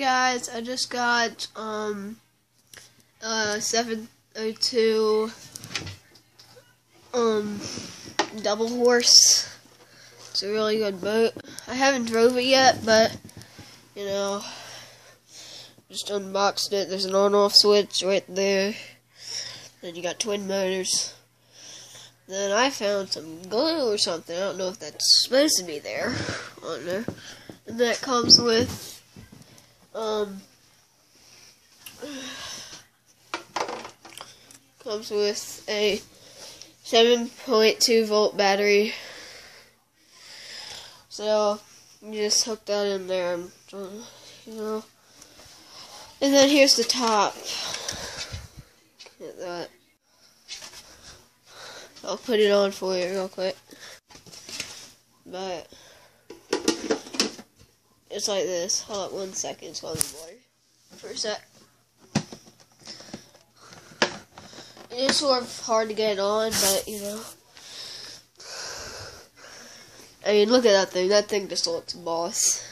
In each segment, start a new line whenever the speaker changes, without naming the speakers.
guys, I just got um uh 702 um double horse. It's a really good boat. I haven't drove it yet, but you know, just unboxed it. There's an on-off switch right there. Then you got twin motors. Then I found some glue or something. I don't know if that's supposed to be there on there. And that comes with um comes with a 7.2 volt battery. So you just hook that in there and you know. And then here's the top. That. I'll put it on for you real quick. But it's like this. Hold up one second, it's on the water. For a sec. It is sort of hard to get it on, but you know. I mean, look at that thing. That thing just looks boss.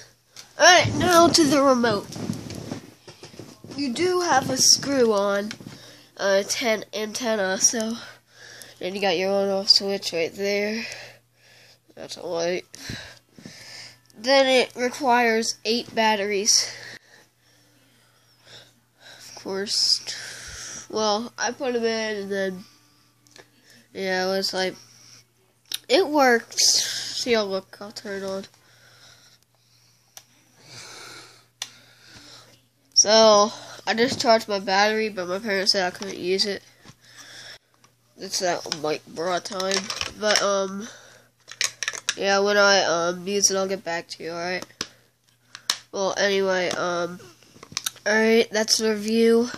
Alright, now to the remote. You do have a screw on uh, ten antenna, so then you got your on off switch right there. That's a light. Then it requires eight batteries. Of course. Well, I put them in and then yeah, it was like it works. See, I'll look. I'll turn it on. So I just charged my battery, but my parents said I couldn't use it. It's that like bra time. But um yeah, when I um use it I'll get back to you, alright? Well anyway, um alright, that's the review.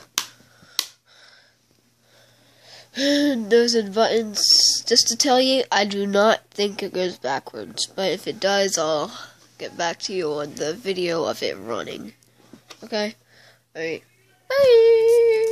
Those are buttons. Just to tell you, I do not think it goes backwards, but if it does, I'll get back to you on the video of it running. Okay? Alright. Bye!